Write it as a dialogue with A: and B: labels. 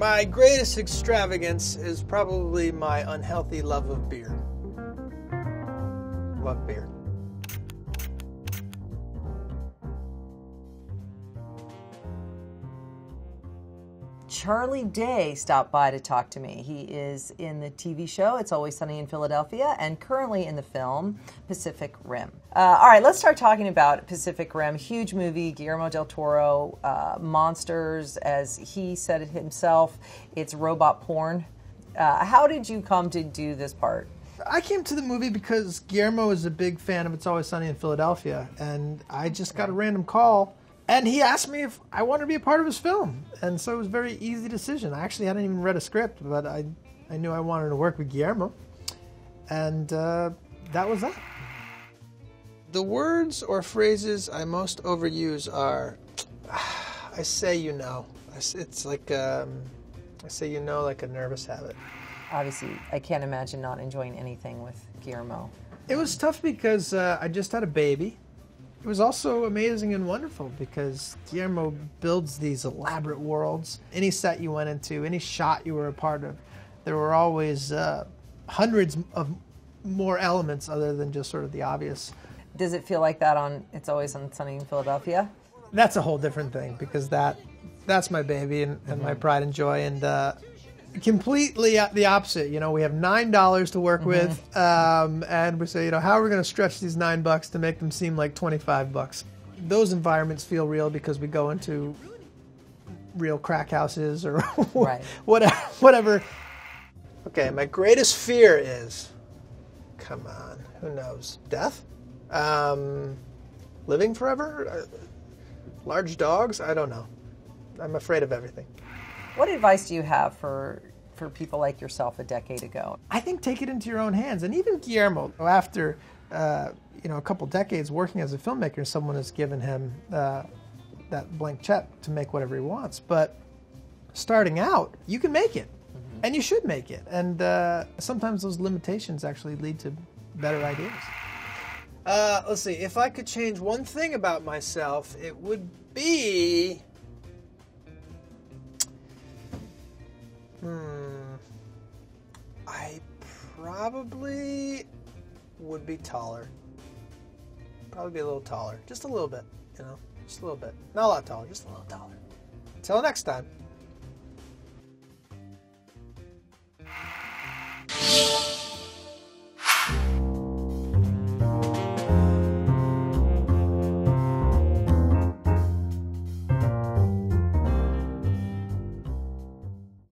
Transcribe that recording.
A: My greatest extravagance is probably my unhealthy love of beer. Love beer.
B: Charlie Day stopped by to talk to me. He is in the TV show It's Always Sunny in Philadelphia and currently in the film Pacific Rim. Uh, all right, let's start talking about Pacific Rim. Huge movie, Guillermo del Toro, uh, monsters, as he said it himself. It's robot porn. Uh, how did you come to do this part?
A: I came to the movie because Guillermo is a big fan of It's Always Sunny in Philadelphia, and I just got a random call and he asked me if I wanted to be a part of his film, and so it was a very easy decision. I actually hadn't even read a script, but I, I knew I wanted to work with Guillermo, and uh, that was that. The words or phrases I most overuse are, I say you know. It's like um, I say you know like a nervous habit.
B: Obviously, I can't imagine not enjoying anything with Guillermo.
A: It was tough because uh, I just had a baby it was also amazing and wonderful because Guillermo builds these elaborate worlds. Any set you went into, any shot you were a part of, there were always uh, hundreds of more elements other than just sort of the obvious.
B: Does it feel like that on It's Always on Sunny in Philadelphia?
A: That's a whole different thing because that that's my baby and, and mm-hmm. my pride and joy. And uh, completely the opposite. You know, we have nine dollars to work mm-hmm. with, um, and we say, you know, how are we going to stretch these nine bucks to make them seem like twenty-five bucks? Those environments feel real because we go into real crack houses or right. whatever. Whatever. Okay, my greatest fear is, come on, who knows? Death, um, living forever, uh, large dogs. I don't know. I'm afraid of everything.
B: What advice do you have for for people like yourself a decade ago?
A: I think take it into your own hands. And even Guillermo, after uh, you know a couple decades working as a filmmaker, someone has given him uh, that blank check to make whatever he wants. But starting out, you can make it, mm-hmm. and you should make it. And uh, sometimes those limitations actually lead to better ideas. Uh, let's see. If I could change one thing about myself, it would be Hmm. I probably would be taller. Probably be a little taller. Just a little bit, you know? Just a little bit. Not a lot taller, just a little taller. Until next time.